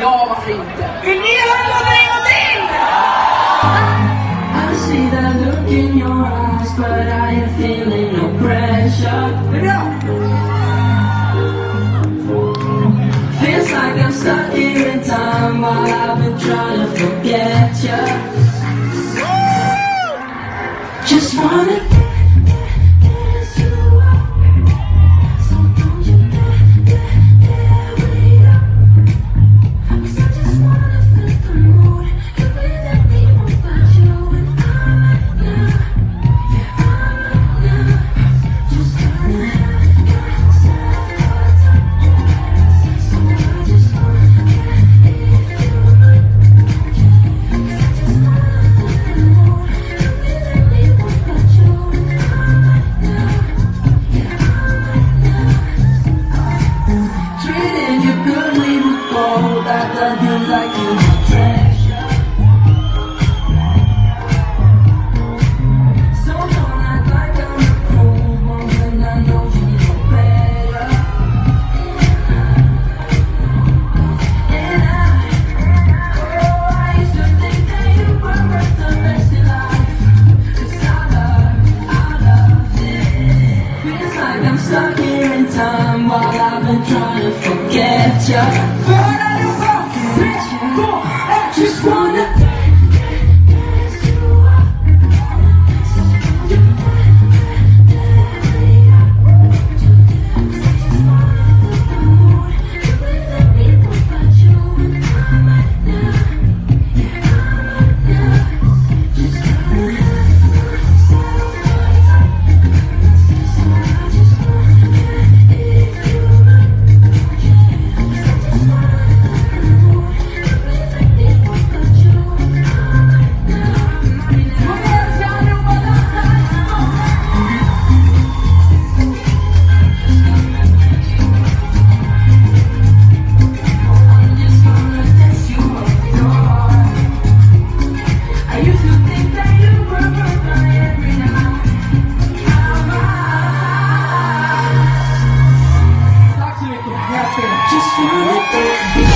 någonting till? I see the look in your eyes but I ain't feeling no pressure Det är! Feels like I'm stuck here in time while I've been trying to forget you Just wanna trying to forget ya. But I don't want to forget ya I just wanna just wanna